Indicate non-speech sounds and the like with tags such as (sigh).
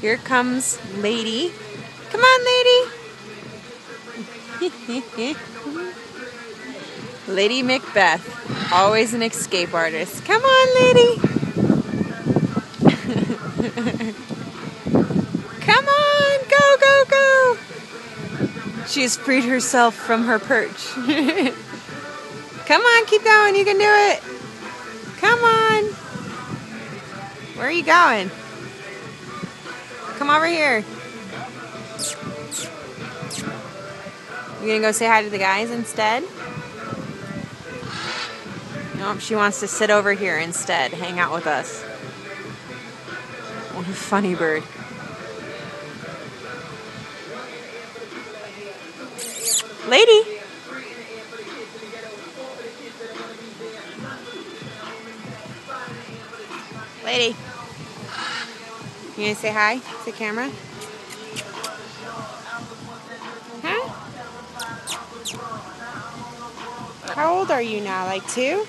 Here comes Lady. Come on, Lady. (laughs) Lady Macbeth, always an escape artist. Come on, Lady. (laughs) Come on, go, go, go. She's freed herself from her perch. (laughs) Come on, keep going. You can do it. Come on. Where are you going? Come over here. You gonna go say hi to the guys instead? Nope, she wants to sit over here instead, hang out with us. What a funny bird. Lady! Lady. You gonna say hi to the camera? Huh? How old are you now? Like two?